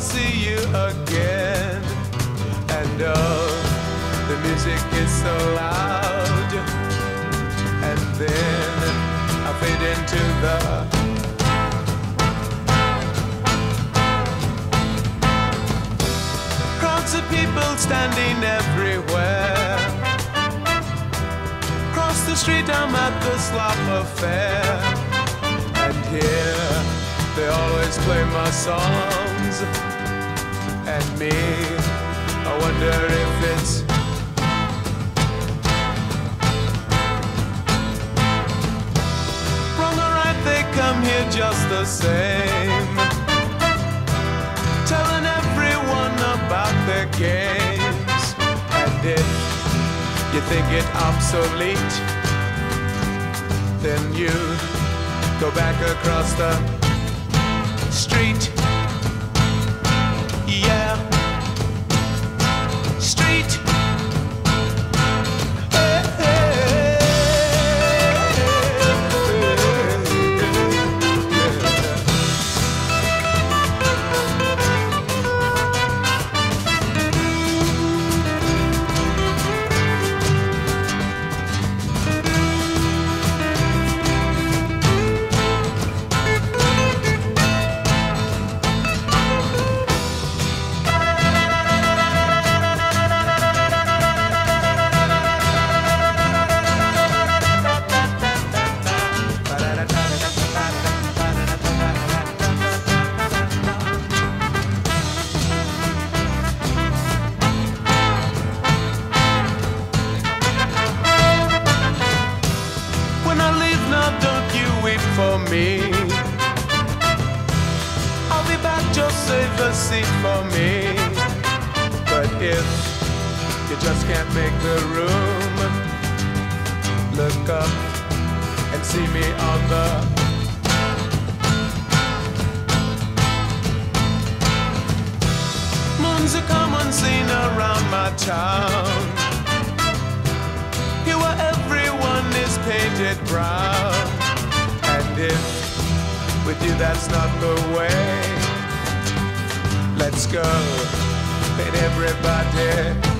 see you again. And oh, the music is so loud. And then I fade into the crowds of people standing everywhere. Across the street, I'm at the slop affair. Play my songs. And me, I wonder if it's wrong or right, they come here just the same. Telling everyone about their games. And if you think it obsolete, then you go back across the street. Yeah. Street. Seat for me. But if you just can't make the room, look up and see me on the Moon's a common scene around my town. Here where everyone is painted brown. And if with you that's not the way, let's go. Paint everybody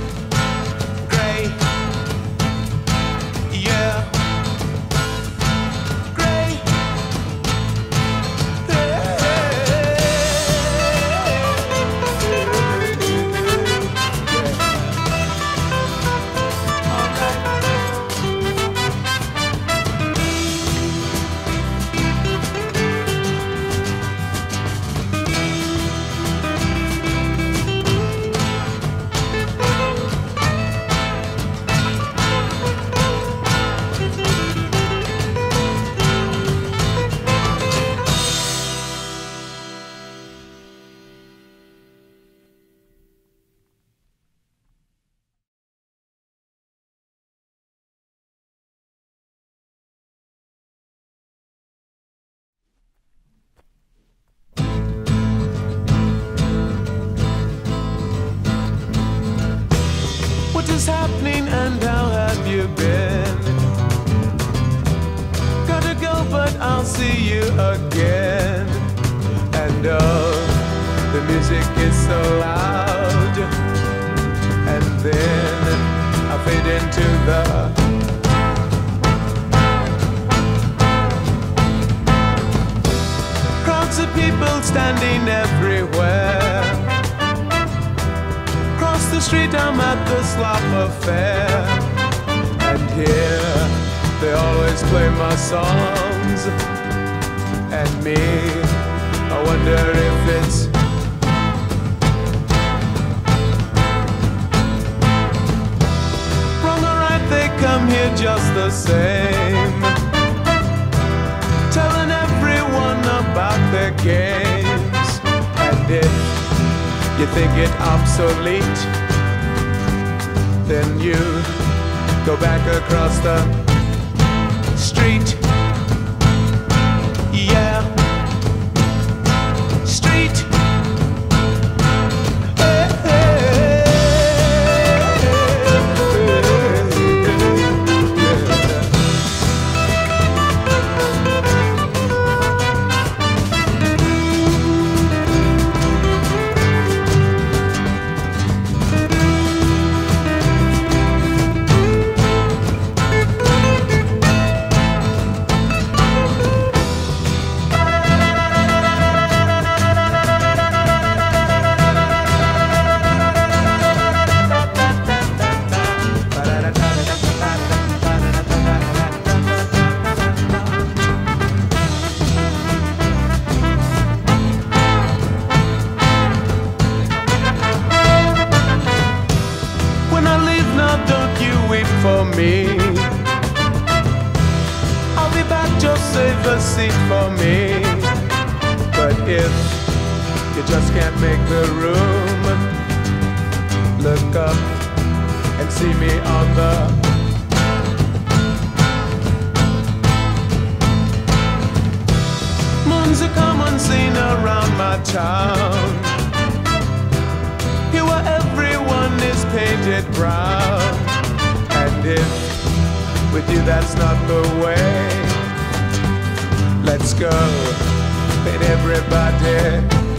again. And oh, the music is so loud. And then I fade into the crowds of people standing everywhere. Across the street, I'm at the slop affair. And here, they always play my songs. And me, I wonder if it's wrong or right, they come here just the same. Telling everyone about their games. And if you think it obsolete, then you go back across the street. Yeah. Seat for me. But if you just can't make the room, look up and see me on the Moon's a common scene around my town. Here where everyone is painted brown. And if with you that's not the way, let's go. Paint everybody